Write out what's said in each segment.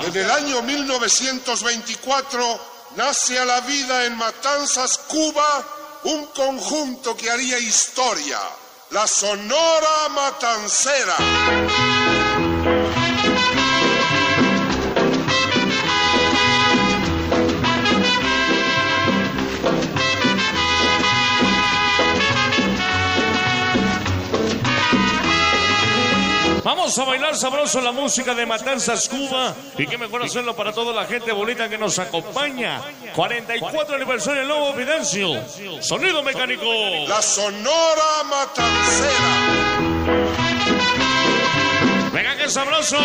En el año 1924 nace a la vida en Matanzas, Cuba, un conjunto que haría historia, la Sonora Matancera. Vamos a bailar sabroso la música de Matanzas Cuba. Y qué mejor hacerlo para toda la gente bonita que nos acompaña. 44 aniversario del nuevo Evidencio. Sonido mecánico. La Sonora Matancera. Venga, que sabroso.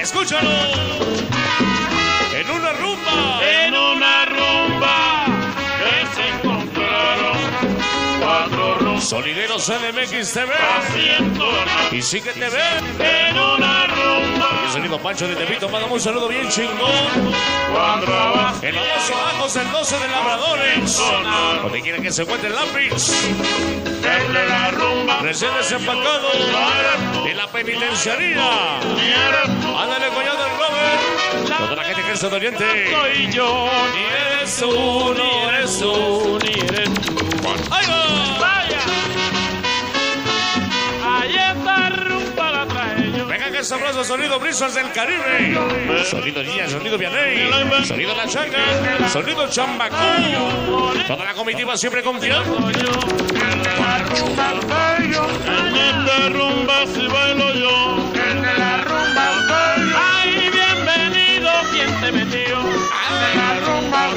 Escúchalo. En una rumba. Sonideros CDMX TV. Y sí que te ven. en una rumba El sonido Pancho de Tepito, mandamos un saludo bien chingón. El famoso Bajos, el 12 de Labradores. Donde quiera que se encuentre el lápiz. de la rumba Recién desempacado de la penitenciaría. Ándale, coñado del Robert. Toda la gente que es de Oriente. soy yo Ni eres tú, ni eres tú. ni eres tú ¡Ahí va! Que sabroso sonido Brisas del Caribe. Sonido Guía, sonido Vianey. Sonido La Changa. Sonido Chambacú. Toda la comitiva siempre confiando. el de la rumba si bailo yo el de la rumba yo ay bienvenido quien te metió la rumba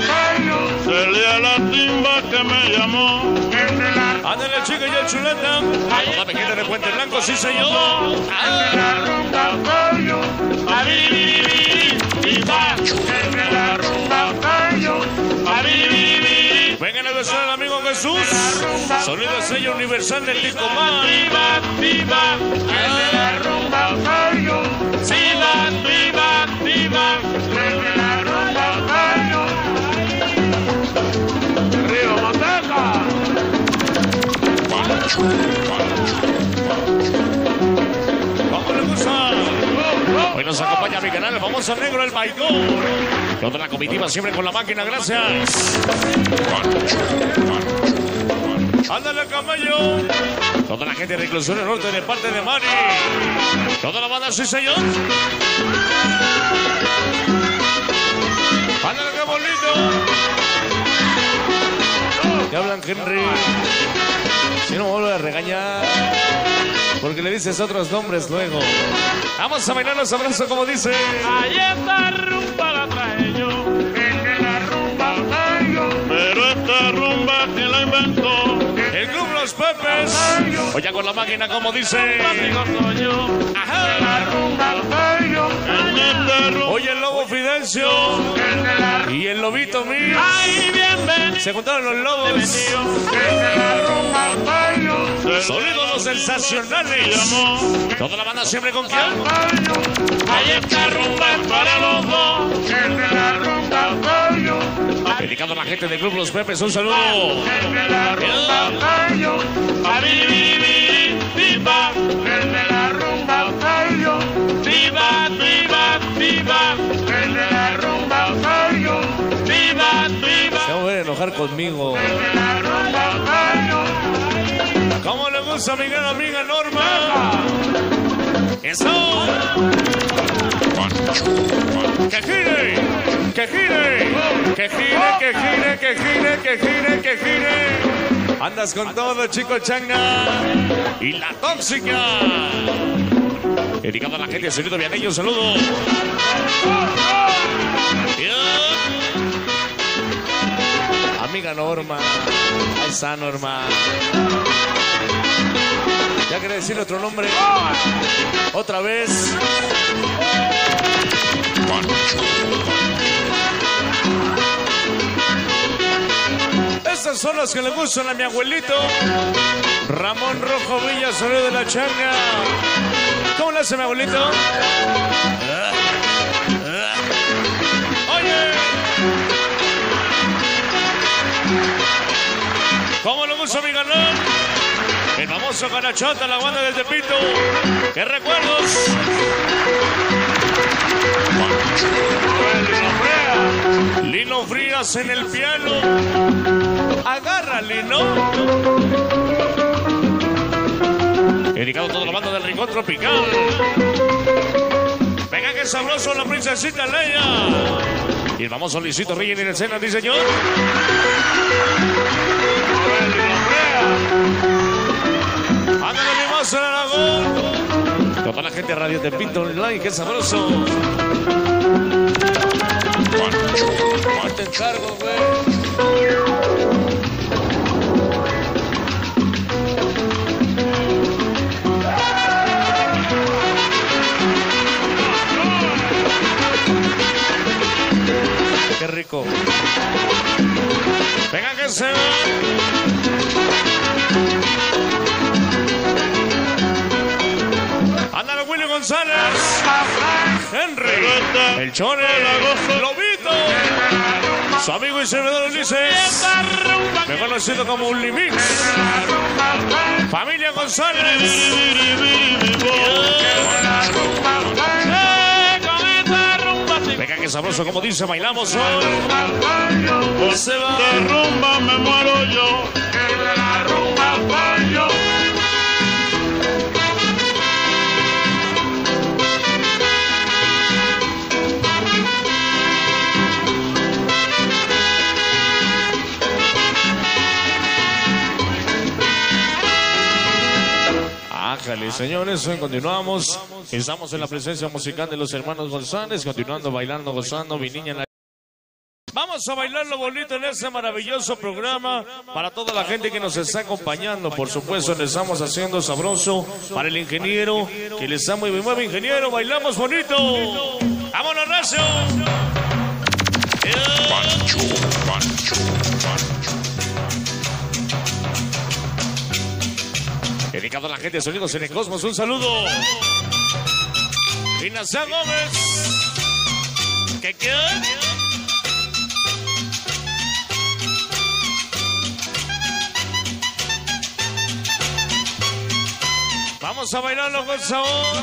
se lea la timba que me llamó el Ándale, chica, y el chuleta. A toda pequeña de Puente Blanco, sí, señor. la rumba yo a vivir y va el de la rumba yo a vivir Venga a besar al amigo Jesús. Sonido sello universal del Ticomán. viva viva el de la rumba yo viva viva viva Hoy nos acompaña mi canal, el famoso negro, el Baigón. Toda la comitiva siempre con la máquina, gracias. Ándale, camello. Toda la gente de Reclusión del Norte de parte de Mari. Toda la banda, sí, señor. Ándale, qué bonito. ¿Qué hablan, Henry? Si no me vuelve a regañar. Porque le dices otros nombres luego. Vamos a bailar los abrazos como dice. Ahí esta rumba Los Pepes. Oye con la máquina como dice. Oye el lobo Fidencio. Y el lobito mío. Se juntaron los lobos. Sonidos los sensacionales. Toda la banda siempre con quién. Ahí esta rumba para los dos Dedicado a la gente del club Los Pepes. Un saludo. Se va a enojar conmigo. ¿Cómo le gusta mi gran amiga Norma? Eso. Que gire, que gire, que gire, que gire, que gire, que gire, que gire. Andas con todo, chico changa. Y la tóxica. Dedicado a la gente Sonido Vianello, un saludo. Amiga Norma. Ahí está Norma. Ya quería decir otro nombre. Otra vez. Estas son las que le gustan a mi abuelito. Ramón Rojo Villa, sonido de la changa. ¿Cómo le hace mi abuelito? Oye. ¿Cómo le gusta mi canal? famoso Canachota, la banda del Tepito. ¡Qué recuerdos! Lino Frías en el piano. Agárrale, ¿no? Dedicado a toda la banda del Rincón Tropical. Venga, que sabroso la princesita Leia. Y el famoso Luisito Reyes en escena, ¿sí, señor? Ándale, mi más en Aragón. Toda la gente de Radio Tepito Online, qué sabroso. Te encargo, güey. Qué rico. Venga que se Ándale Willy González. Henry. El Chone. Lobito. Su amigo y servidor Ulises. Mejor conocido como un Limix. Familia González. Venga que sabroso como dice, bailamos hoy. Se va. Rumba me muero yo. Señores, continuamos. Estamos en la presencia musical de los hermanos González, continuando bailando, gozando, mi niña en la... Vamos a bailar lo bonito en este maravilloso programa para toda la gente que nos está acompañando. Por supuesto, le estamos haciendo sabroso para el ingeniero, que le está muy bien, ingeniero. Bailamos bonito. ¡Vámonos, Racio! Dedicado a la gente de Sonidos en el Cosmos, un saludo. Ignacia Gómez. ¿Qué queda? Vamos a bailarlo con sabor.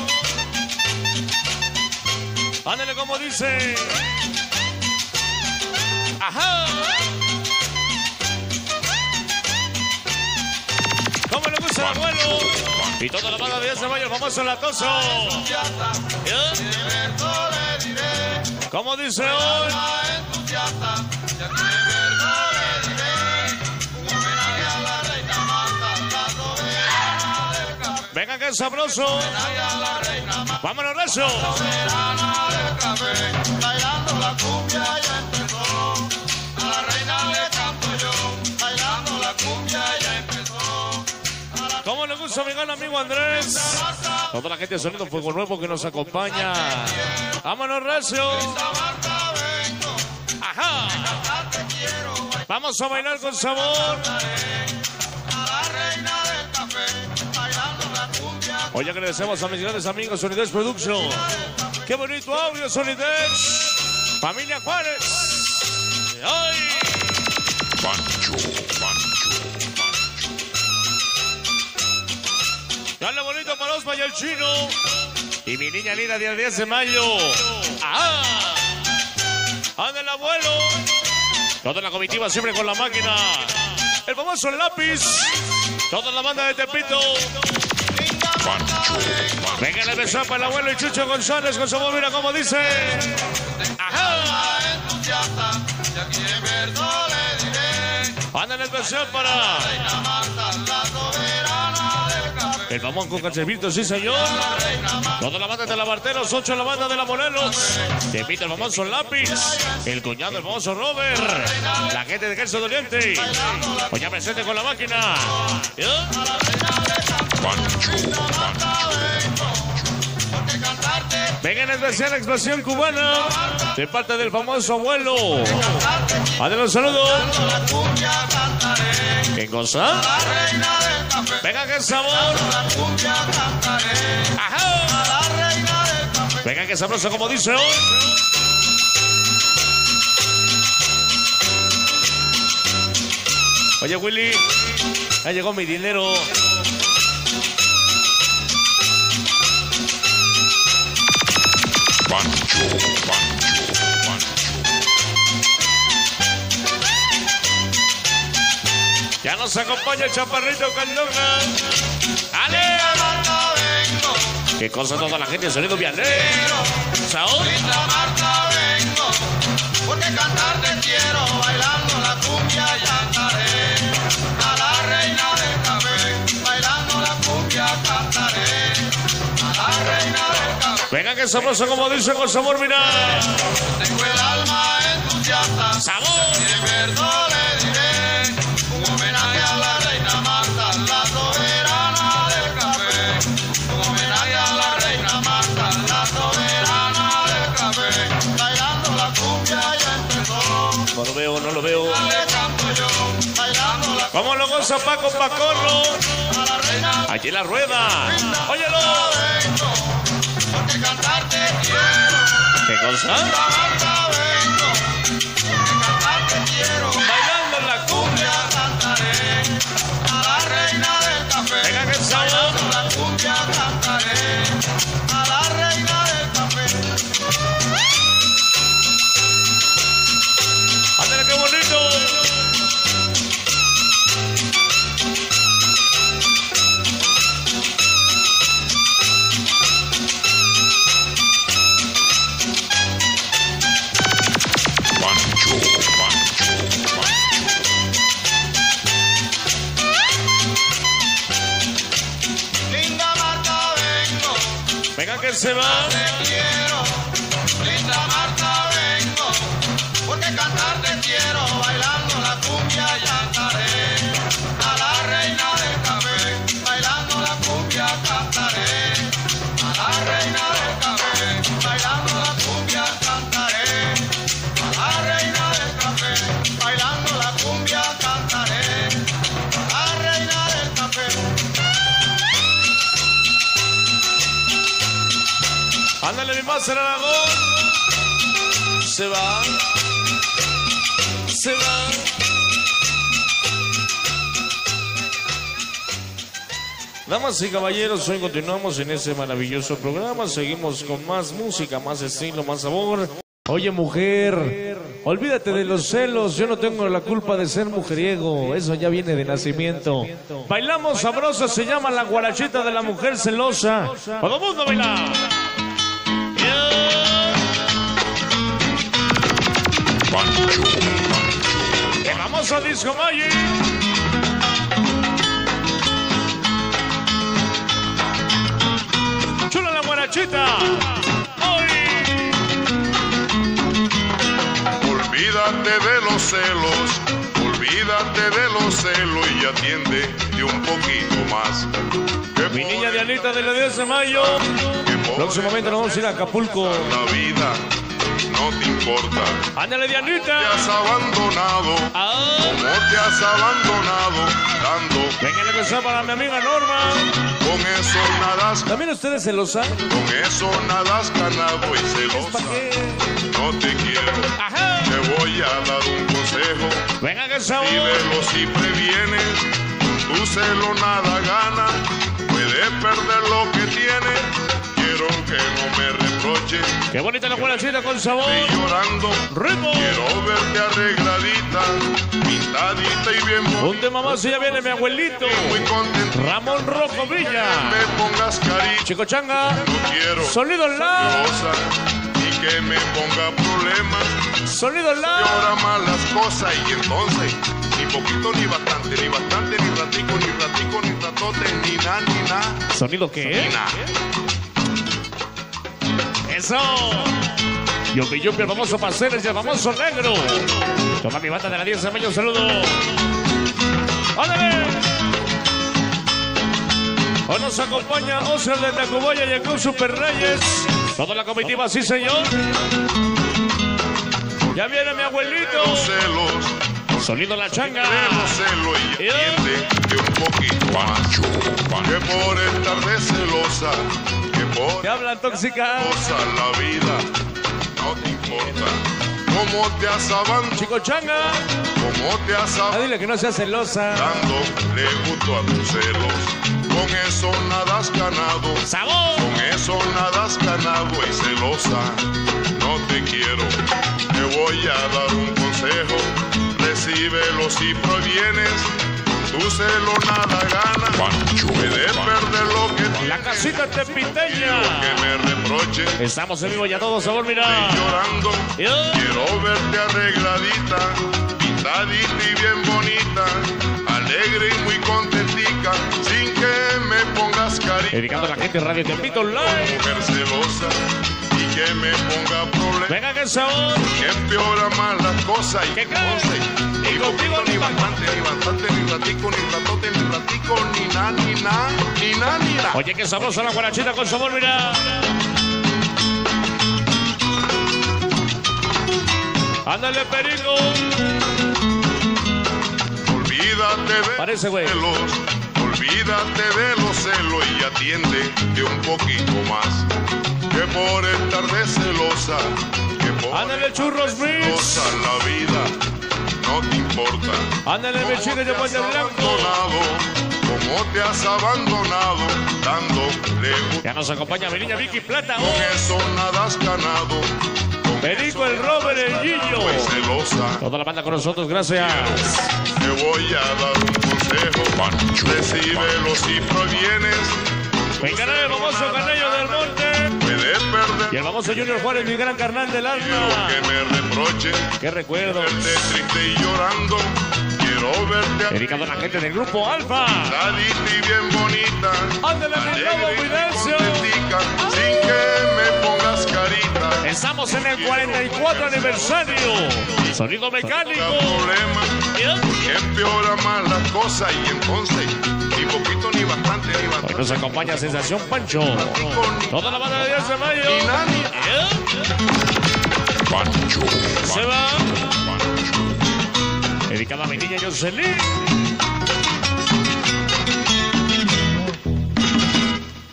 Ándale como dice. Ajá. Y toda la banda de ese baile, el famoso latoso. ¿Eh? ¿Cómo dice hoy? Venga que es sabroso. Vámonos, Rezo. ¿Cómo le gusta a mi gran amigo Andrés? Toda la gente de Sonido Fuego Nuevo que nos acompaña. Vámonos, Recio. Ajá. Vamos a bailar con sabor. Hoy agradecemos a mis grandes amigos Sonidex Production. Qué bonito audio, Sonidex. Familia Juárez. ¡Ay! Dale bonito para Osma y el chino. Y mi niña linda día 10 de mayo. ¡Ah! ¡Anda el abuelo! Toda la comitiva siempre con la máquina. El famoso lápiz. Toda la banda de Tepito. Venga el besón para el abuelo y Chucho González con su voz, mira cómo dice. ¡Ajá! le. Anda el besón para del el famoso Cachevito, sí señor. Toda la banda de la Barteros, ocho la banda de la Morelos. Tepito el famoso lápiz. El cuñado, el famoso Robert. La gente de Queso Doliente. Hoy ya presente con la máquina. ¿Eh? Venga en especial expresión cubana de parte del famoso abuelo. Adelante, saludo. La cumbia cantaré. ¿En cosa? Venga que el sabor. Ajá. Venga que sabroso como dice hoy. Oye Willy, ya llegó mi dinero. Pancho, Pancho. Ya nos acompaña el chaparrito Candona. ¡Ale! Marta vengo, ¿Qué cosa toda la gente? Sonido vianero. Saúl. Marta vengo, porque cantar te quiero, bailando la cumbia ya cantaré. A la reina del café, bailando la cumbia cantaré. A la reina del café, Venga que sabroso como dice con sabor, mira. tengo el alma entusiasta. ¿Cómo lo goza Paco Pacorro? a Allí en la rueda. Óyelo. ¿Qué cosa? Quiero. Venga Más Aragón. Se va. Se va. Damas y caballeros, hoy continuamos en ese maravilloso programa. Seguimos con más música, más estilo, más sabor. Oye, mujer, olvídate de los celos. Yo no tengo la culpa de ser mujeriego. Eso ya viene de nacimiento. Bailamos sabrosa, se llama la guarachita de la mujer celosa. Todo el mundo baila. A Disco Magic. Chula la guarachita. Hoy. Olvídate de los celos, olvídate de los celos y atiende de un poquito más. Que Mi niña Dianita de la 10 de mayo. Próximamente nos vamos a ir a Acapulco. La vida no te importa. Ándale, Te Dianita. has abandonado, Ah. como te has abandonado, dando. Venga, que para mi amiga Norma. Con eso nada has, ¿También ustedes celosa? con eso nada has ganado y celosa. ¿Para qué? No te quiero, Ajá. te voy a dar un consejo. Venga, que sabor. Vívelo si previenes, tu celo nada gana, puede perder lo que tiene. Quiero que no me reproches, Qué bonita la guarachita con sabor. y llorando. Ritmo. Quiero verte arregladita, pintadita y bien bonita. Un tema más y ya viene mi abuelito. Muy contento Ramón Rojo Villa. me pongas cariño, Chico Changa. no quiero Sonido la. celosa, y que me ponga problemas. Sonido la. ahora malas cosas y entonces ni poquito ni bastante, ni bastante, ni ratico, ni ratico, ni ratote, ni nada, ni nada, ¿Sonido qué? ni nada. Eso. Yupi Yupi, el famoso Paceres y el famoso negro. Toma mi bata de la 10 de mayo, un saludo. ¡Ándale! Hoy nos acompaña Oscar de Tacubaya y el Club Super Reyes. Toda la comitiva, sí señor. Ya viene mi abuelito. Sonido la changa. y que un poquito. Que por estar de celosa, importa. Te hablan tóxica. la vida, no te importa. ¿Cómo te has? Chico Changa. ¿Cómo te has ah, dile que no sea celosa. Dándole gusto a tus celos. Con eso nada has ganado. ¡Sabor! Con eso nada has ganado y celosa. No te quiero. Te voy a dar un consejo. Recíbelo si provienes tu celo nada gana. Puedes perder lo que La casita tepiteña. que me reproche. Estamos en vivo ya todos, sabor, mira. Llorando, quiero verte arregladita, pintadita y bien bonita, alegre y muy contentica, sin que me pongas carita. Dedicando a la gente Radio Tepito Live. Mujer celosa y que me ponga problemas. Venga, que sabor. que empeora más las cosas y ¿Qué que conste. Y Ni contigo ni bastante, ni bastante, ni ratico, ni ratote, ni ratico, ni na, ni na, ni na, ni na. Oye, qué sabrosa la guarachita con sabor, mira. Ándale, perico. Olvídate de Parece, güey. los celos, olvídate de los celos y atiende de un poquito más. Que por estar de celosa, que por Ándale, churros, celosa la vida no te importa. Ándale, mi chica de te has Puente Blanco. abandonado, cómo te has abandonado, dándole Ya nos acompaña mi niña Vicky Plata. Con eso nada has ganado. Perico, el Robert, el Gillo. Celosa. Toda la banda con nosotros, gracias. Te voy a dar un consejo. Recíbelo si provienes. Venga, el famoso Canello del Monte. Puedes perder Y el famoso Junior Juárez, mi gran carnal del alma. que me reproche. Qué recuerdo. Verte triste y llorando. Quiero verte Dedicado a la gente del grupo Alfa. y bien bonita. Ándale, mi Videncio. Sin que me pongas carita. Estamos en el 44 aniversario. Sonido mecánico. Problema. que empeora más las cosas y entonces Hoy nos acompaña Sensación Pancho. Toda la banda de 10 de mayo. ni Se va. Dedicada a mi niña Jocelyn.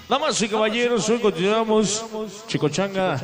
Damas y caballeros, hoy continuamos. Chico Changa.